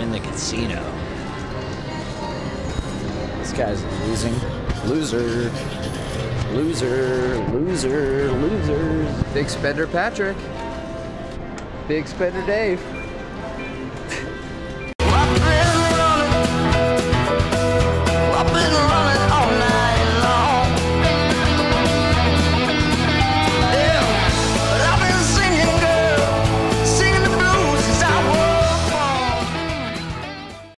In the casino. This guy's losing. Loser. Loser. Loser. Loser. Big spender Patrick. Big spender Dave.